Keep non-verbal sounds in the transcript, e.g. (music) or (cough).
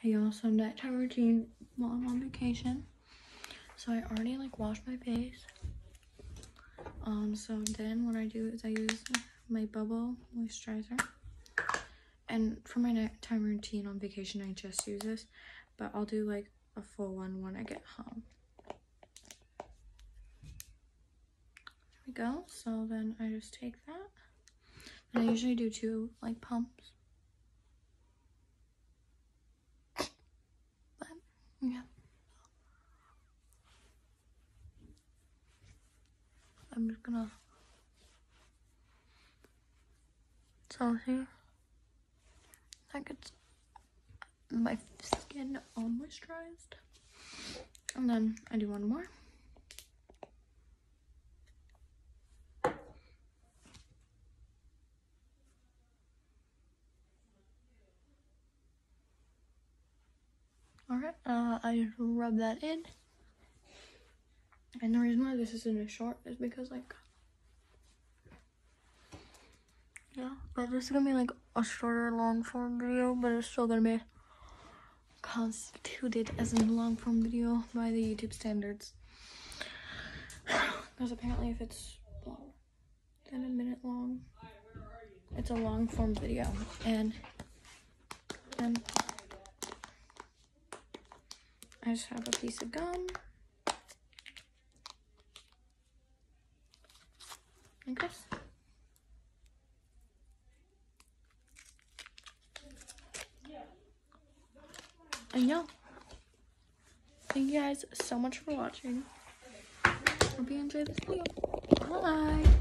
Hey y'all, so nighttime routine while I'm on vacation. So I already like washed my face. Um, so then what I do is I use my bubble moisturizer. And for my nighttime routine on vacation, I just use this, but I'll do like a full one when I get home. There we go. So then I just take that. And I usually do two like pumps. But yeah. I'm just gonna so see that gets my skin all moisturized. And then I do one more. Alright, uh, I rub that in. And the reason why this isn't a short is because, like, yeah, but this is gonna be like a shorter long form video, but it's still gonna be constituted as a long form video by the YouTube standards. (sighs) Because apparently, if it's long than a minute long, it's a long form video, and and I just have a piece of gum. Like this. I know. Thank you guys so much for watching. Hope you enjoyed this video. Bye.